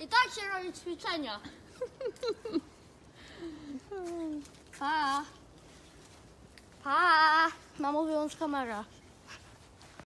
I tak się robi ćwiczenia. Pa. Pa. Mamo, wyłącz kamera.